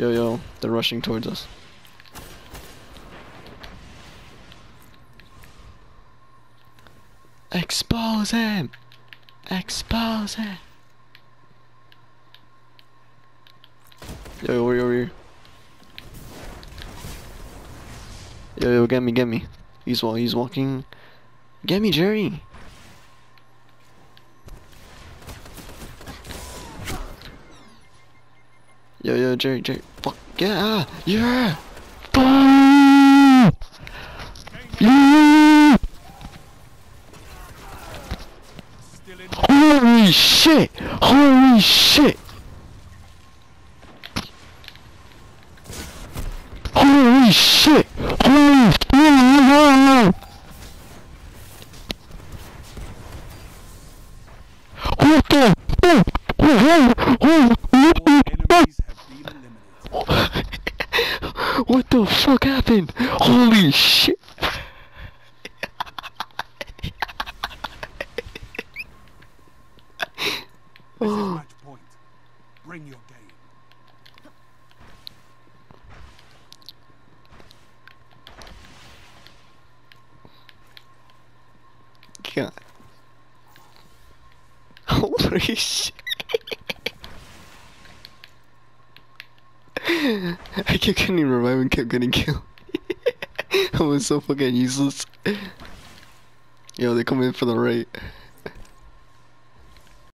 Yo, yo, they're rushing towards us. Expose him! Expose him! Yo, yo, over here, over here. Yo, yo, get me, get me. He's he's walking. Get me, Jerry. Yo, yo, Jerry, Jerry. Fuck, yeah, yeah. Yeah. Holy shit! Holy shit! Holy shit! Holy shit! What the? Fuck happened? Holy shit! Oh. Point. Bring your game. God. Holy shit. I kept getting revived and kept getting killed. I was so fucking useless. Yo, they come in for the right.